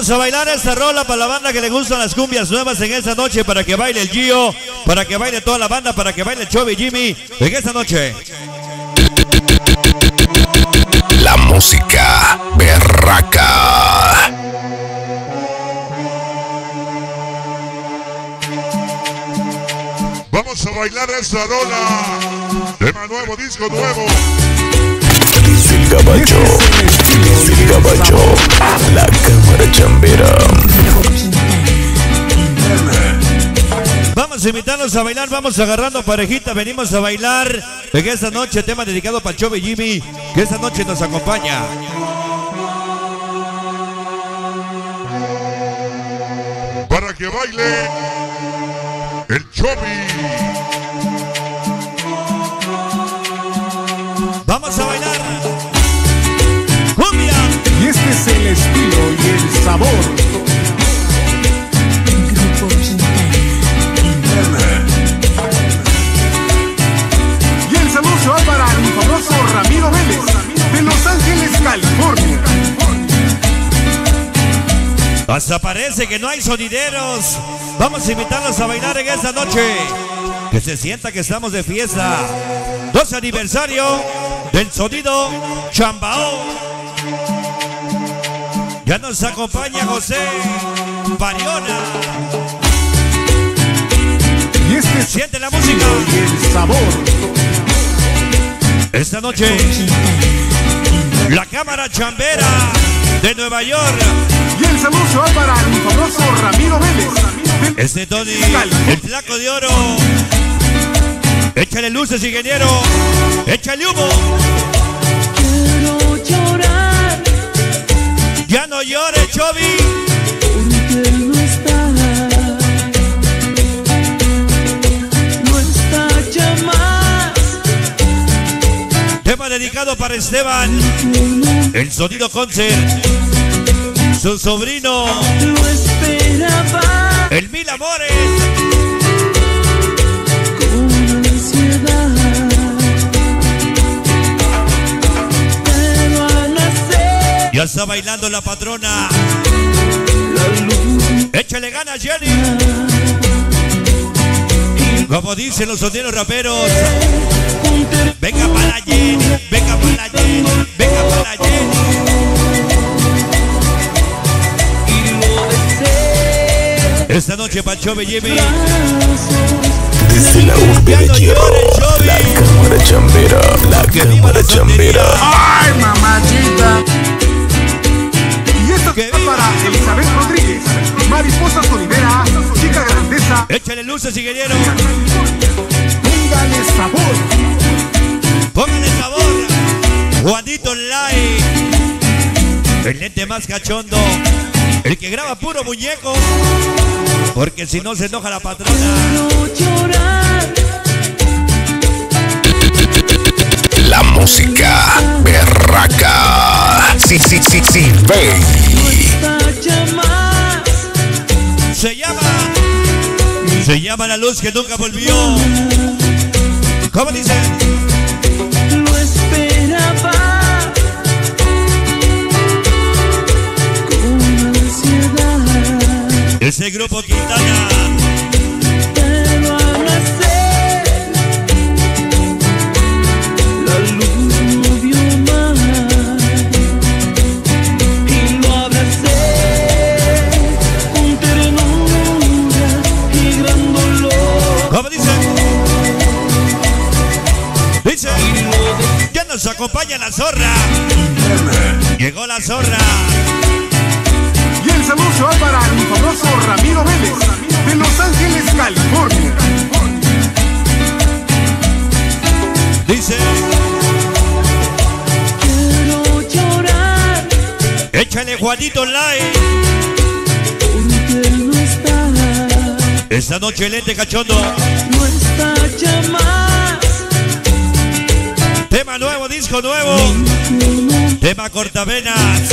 Vamos a bailar esta rola para la banda que le gustan las cumbias nuevas en esta noche, para que baile el Gio, para que baile toda la banda, para que baile Chovy Jimmy en esta noche. La música berraca. Vamos a bailar esta rola. Tema nuevo, disco nuevo. Dice el caballo. Dice el caballo. La Vamos a bailar, vamos agarrando parejita, venimos a bailar en esta noche, tema dedicado para Chovy Jimmy, que esta noche nos acompaña. Para que baile el Chobi. Vamos a bailar. Cumbia. Y este es el estilo y el sabor. Hasta parece que no hay sonideros. Vamos a invitarlos a bailar en esta noche. Que se sienta que estamos de fiesta. 12 aniversario del sonido Chambao. Ya nos acompaña José Pariona. Y este es Siente la música. y el sabor. Esta noche, la cámara chambera de Nueva York. Y el saludo se va para mi famoso Ramiro Vélez, de Este Tony, el flaco de oro. Échale luces, ingeniero. Échale humo. Quiero llorar Ya no llores, Chovy. porque no está. No está ya más. Tema dedicado para Esteban. El sonido concert. Su sobrino, esperaba el Mil Amores. con ansiedad. Pero al nacer Ya está bailando la patrona. la luz Échale ganas, Jenny. Como dicen los soneros raperos. Venga para Jenny, venga para la Esta noche para Chove Jimmy. Desde la urbe de hierro. La cámara chambera. La cámara chambera. ¡Ay, mamachita! Y esto Que para Elizabeth Rodríguez, Mariposa Solidera, Chica Grandeza, Échale luces, ingeniero. póngale sabor. Póngale sabor. Juanito Live. El lente más cachondo. El que graba puro muñeco. Porque si no se enoja la patrona. La música berraca. Sí, sí, sí, sí, más. Se llama. Se llama la luz que nunca volvió. ¿Cómo dice? Ese grupo Quintana. Al nacer la luz no vio más y lo abracé con ternura y gran dolor. ¿Cómo dice? Dice. Ya nos acompaña la zorra. Llegó la zorra. Échale Juanito está, Esta noche lente cachondo. no está ya más. Tema nuevo, disco nuevo. Tema cortavenas.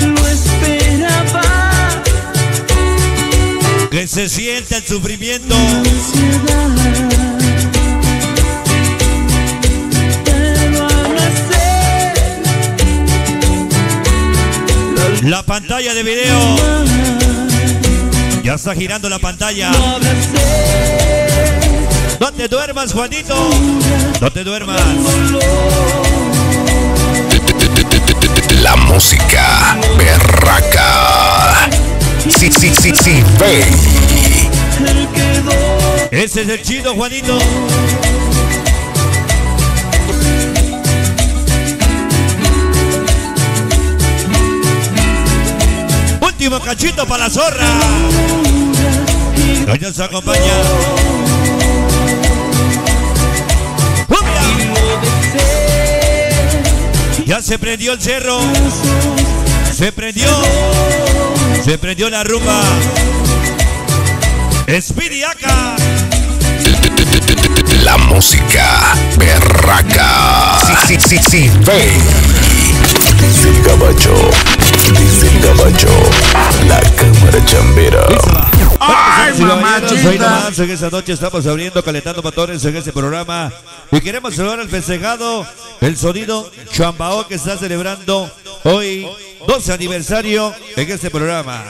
Lo esperaba Que se sienta el sufrimiento. La La pantalla de video. Ya está girando la pantalla. No te duermas, Juanito. No te duermas. La música berraca. Sí, sí, sí, sí, ve. Ese es el chido, Juanito. Último cachito para la zorra. Hoy nos acompaña. Ya se prendió el cerro. Se prendió. Se prendió la rumba. Acá. La música berraca. Sí, sí, sí, sí, ve. Dice el gabacho. Dice el gabacho. La cámara chambera. Ay, mamachita. en esta noche estamos abriendo, calentando motores en este programa. Y queremos celebrar el festejado, el sonido Chambao que está celebrando hoy 12 aniversario en este programa.